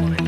morning.